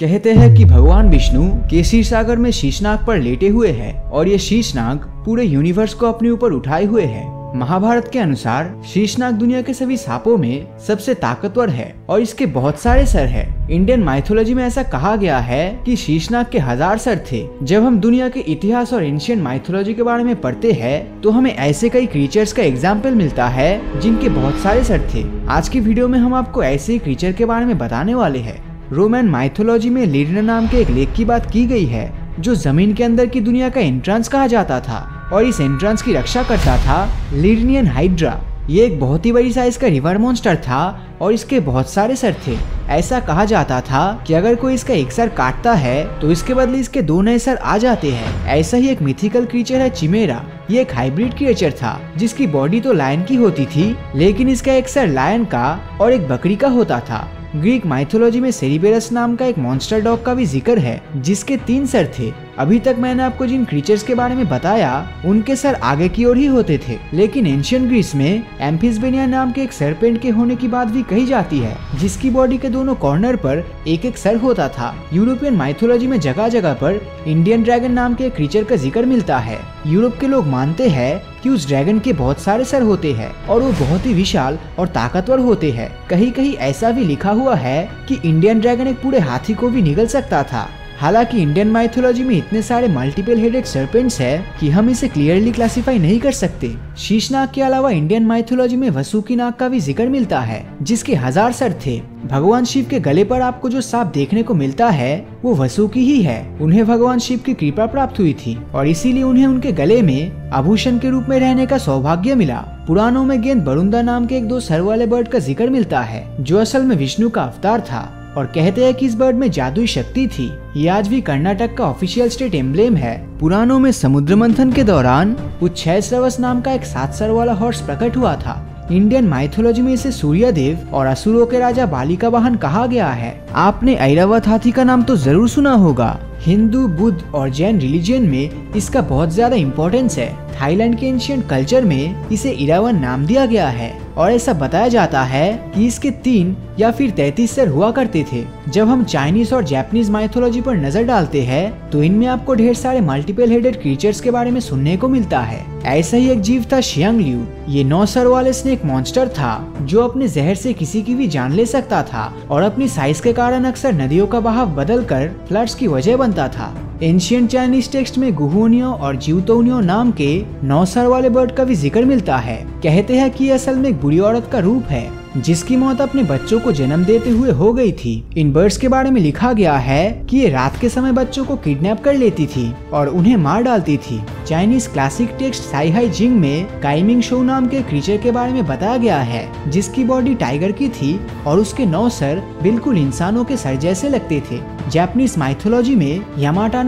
कहते हैं कि भगवान विष्णु केसरी सागर में शीशनाग पर लेटे हुए हैं और ये शीशनाग पूरे यूनिवर्स को अपने ऊपर उठाए हुए है। महाभारत के अनुसार शीशनाग दुनिया के सभी सांपों में सबसे ताकतवर है और इसके बहुत सारे सर है। इंडियन माइथोलॉजी में ऐसा कहा गया है कि शीशनाग के हज़ार सर थे। जब हम दुनिया के इतिहास और एंशियंट माइथोलॉजी के बारे में पढ़ते हैं तो हमें ऐसे कई क्रीचर्स का एग्ज़ाम्पल मिलता है जिनके बहुत सारे सर थे। आज की वीडियो में हम आपको ऐसे क्रीचर के बारे में बताने वाले हैं। रोमन माइथोलॉजी में लीडना नाम के एक लेक की बात की गई है, जो ज़मीन के अंदर की दुनिया का एंट्रांस कहा जाता था और इस एंट्रांस की रक्षा करता था लीडनियन हाइड्रा ये एक बहुत ही बड़ी साइज़ का रिवर मॉन्स्टर था और इसके बहुत सारे सर थे। ऐसा कहा जाता था कि अगर कोई इसका एक सर काटता है तो इसके बदले इसके दो नए सर आ जाते हैं। ऐसा ही एक मिथिकल क्रीचर है चिमेरा। ये एक हाइब्रिड क्रिएचर था, जिसकी बॉडी तो लायन की होती थी, लेकिन इसका एक सर लायन का और एक बकरी का होता था। ग्रीक माइथोलॉजी में सेरिबेरस नाम का एक मॉन्स्टर डॉग का भी ज़िक्र है, जिसके तीन सर थे। अभी तक मैंने आपको जिन क्रीचर्स के बारे में बताया, उनके सर आगे की ओर ही होते थे। लेकिन एंशियन ग्रीस में एम्फिसबेनिया नाम के एक सरपेंट के होने की बात भी कही जाती है, जिसकी बॉडी के दोनों कॉर्नर पर एक एक सर होता था। यूरोपियन माइथोलॉजी में जगह जगह पर इंडियन ड्रैगन नाम के क्रीचर का ज़िक्र मिलता है। यूरोप के लोग मानते हैं कि उस ड्रैगन के बहुत सारे सर होते हैं, और वो बहुत ही विशाल और ताकतवर होते हैं। कहीं कहीं ऐसा भी लिखा हुआ है कि इंडियन ड्रैगन एक पूरे हाथी को भी निगल सकता था। हालाँकि इंडियन माइथोलॉजी में इतने सारे मल्टीपल हेडेड सर्पेंट्स है कि हम इसे क्लियरली क्लासिफाई नहीं कर सकते। शीशनाग के अलावा इंडियन माइथोलॉजी में वसुकी नाग का भी ज़िक्र मिलता है, जिसके हज़ार सर थे। भगवान शिव के गले पर आपको जो सांप देखने को मिलता है, वो वसुकी ही है। उन्हें भगवान शिव की कृपा प्राप्त हुई थी, और इसीलिए उन्हें उनके गले में आभूषण के रूप में रहने का सौभाग्य मिला। पुराणों में गेंद बरुंदा नाम के एक दो सर वाले बर्ड का ज़िक्र मिलता है, जो असल में विष्णु का अवतार था। और कहते हैं कि इस बर्ड में जादुई शक्ति थी। ये आज भी कर्नाटक का ऑफिशियल स्टेट एम्ब्लेम है। पुरानों में समुद्र मंथन के दौरान उच्छैसरवस नाम का एक सात सर वाला हॉर्स प्रकट हुआ था। इंडियन माइथोलॉजी में इसे सूर्य देव और असुरों के राजा बाली का वाहन कहा गया है। आपने ऐरावत हाथी का नाम तो ज़रूर सुना होगा। हिंदू, बुद्ध और जैन रिलीजन में इसका बहुत ज़्यादा इम्पोर्टेंस है। थाईलैंड के एंशियंट कल्चर में इसे इरावन नाम दिया गया है और ऐसा बताया जाता है कि इसके तीन या फिर तैतीस सर हुआ करते थे। जब हम चाइनीज़ और जापानीज माइथोलॉजी पर नज़र डालते हैं तो इनमें आपको ढेर सारे मल्टीपल हेडेड क्रीचर्स के बारे में सुनने को मिलता है। ऐसा ही एक जीव था शियांग लियू ये नौ सर वाले स्नेक मॉन्स्टर था, जो अपने जहर से किसी की भी जान ले सकता था और अपनी साइज़ के कारण अक्सर नदियों का बहाव बदल कर फ्लड्स की वजह बनता था। एंशियंट चाइनीज़ टेक्स्ट में गुहोनियो और जीवतोनियो नाम के नौ सर वाले बर्ड का भी ज़िक्र मिलता है। कहते हैं कि असल में एक बुरी औरत का रूप है, जिसकी मौत अपने बच्चों को जन्म देते हुए हो गई थी। इन बर्ड्स के बारे में लिखा गया है कि ये रात के समय बच्चों को किडनैप कर लेती थी और उन्हें मार डालती थी। Chinese classic text Shanhai Jing में काइमिंग शो नाम के क्रीचर के बारे में बताया गया है, जिसकी बॉडी टाइगर की थी और उसके नौ सर बिल्कुल इंसानों के सर जैसे लगते थे। जापानीज माइथोलॉजी में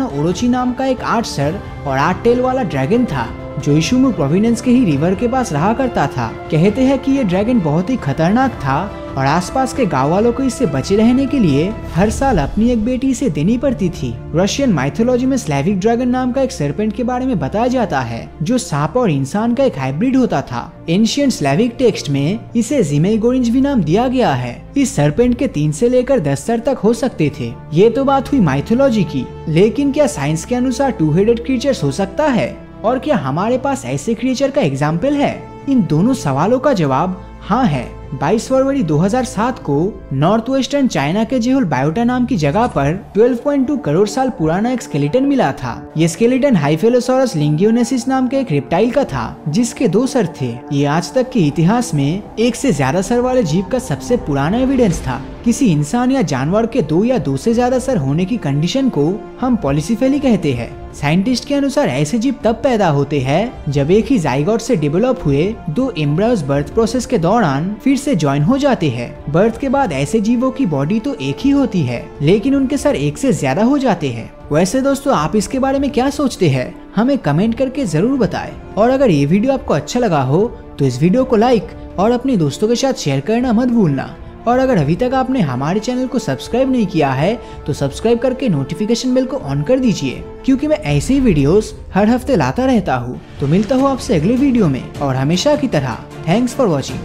यामाटानो ओरोची नाम का एक आठ सर और आठ टेल वाला ड्रैगन था, जो इशुमु प्रोविनेंस के ही रिवर के पास रहा करता था। कहते हैं कि ये ड्रैगन बहुत ही खतरनाक था और आसपास के गाँव वालों को इससे बचे रहने के लिए हर साल अपनी एक बेटी इसे देनी पड़ती थी। रशियन माइथोलॉजी में स्लेविक ड्रैगन नाम का एक सरपेंट के बारे में बताया जाता है, जो सांप और इंसान का एक हाइब्रिड होता था। एंशियंट स्लैविक टेक्स्ट में इसे जिमेगोरिंज भी नाम दिया गया है। इस सरपेंट के तीन से लेकर दस सर तक हो सकते थे। ये तो बात हुई माइथोलॉजी की। लेकिन क्या साइंस के अनुसार टू हेडेड क्रीचर्स हो सकता है? और क्या हमारे पास ऐसे क्रिएचर का एग्ज़ाम्पल है? इन दोनों सवालों का जवाब हाँ है। 22 फरवरी 2007 को नॉर्थ वेस्टर्न चाइना के जेहुल बायोटा नाम की जगह पर 12.2 करोड़ साल पुराना एक स्केलेटन मिला था। ये स्केलेटन हाइफेलोसोरस लिंगियोनेसिस नाम के एक रिप्टाइल का था, जिसके दो सर थे। ये आज तक के इतिहास में एक से ज़्यादा सर वाले जीव का सबसे पुराना एविडेंस था। किसी इंसान या जानवर के दो या दो से ज़्यादा सर होने की कंडीशन को हम पॉलिसीफेली कहते हैं। साइंटिस्ट के अनुसार ऐसे जीव तब पैदा होते हैं जब एक ही जाइगोट से डेवलप हुए दो एम्ब्रायोस बर्थ प्रोसेस के दौरान फिर से ज्वाइन हो जाते हैं। बर्थ के बाद ऐसे जीवों की बॉडी तो एक ही होती है, लेकिन उनके सर एक से ज़्यादा हो जाते हैं। वैसे दोस्तों, आप इसके बारे में क्या सोचते हैं? हमें कमेंट करके ज़रूर बताएँ। और अगर ये वीडियो आपको अच्छा लगा हो तो इस वीडियो को लाइक और अपने दोस्तों के साथ शेयर करना मत भूलना। और अगर अभी तक आपने हमारे चैनल को सब्सक्राइब नहीं किया है तो सब्सक्राइब करके नोटिफिकेशन बेल को ऑन कर दीजिए, क्योंकि मैं ऐसे ही वीडियोस हर हफ़्ते लाता रहता हूँ। तो मिलता हूँ आपसे अगले वीडियो में, और हमेशा की तरह थैंक्स फॉर वॉचिंग